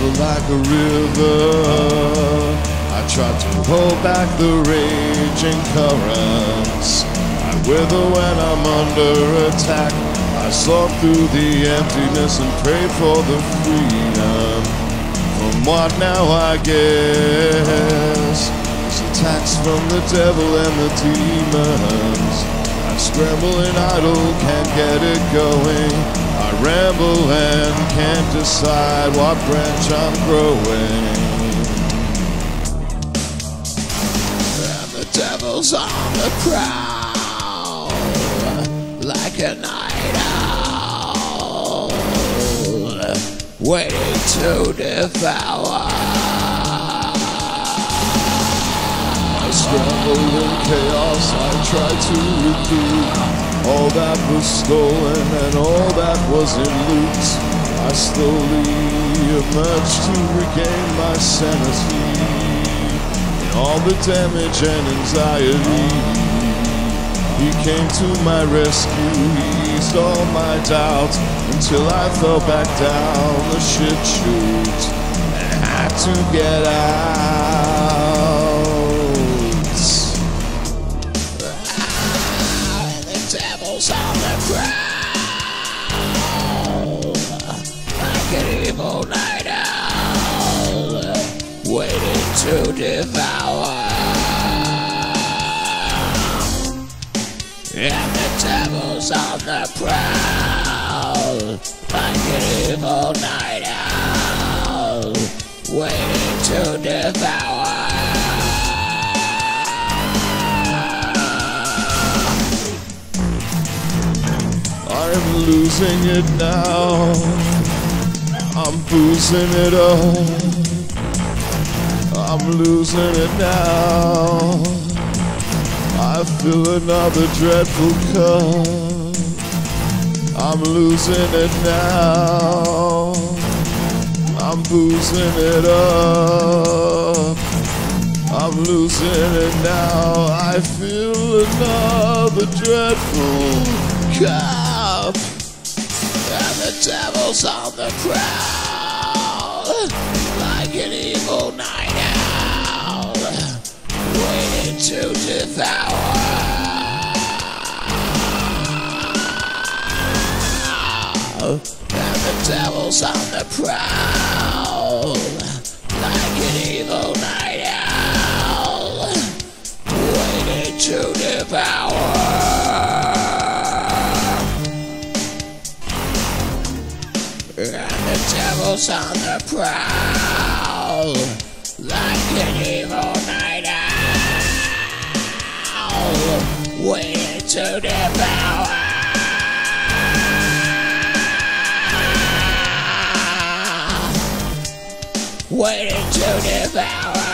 like a river. I try to hold back the raging currents. I wither when I'm under attack. I slog through the emptiness and pray for the freedom. From what now I guess is attacks from the devil and the demons. I scramble and idle, can't get it going. Ramble and can't decide what branch I'm growing. And the devil's on the prowl like a night owl, waiting to devour. I scramble in chaos, I try to recoup all that was stolen and all that was in loot. I slowly emerged to regain my sanity in all the damage and anxiety. He came to my rescue, he eased all my doubts until I fell back down the shit chute and had to get out. Evil night owl, waiting to devour. And the devil's on the prowl like an evil night owl, waiting to devour. I'm losing it now. I'm boozing it up. I'm losing it now. I feel another dreadful cup. I'm losing it now. I'm boozing it up. I'm losing it now. I feel another dreadful cup. Devil's on the prowl like an evil night owl, waiting to devour. And the devil's on the prowl devil's on the prowl like an evil night owl, waiting to devour. Waiting to devour.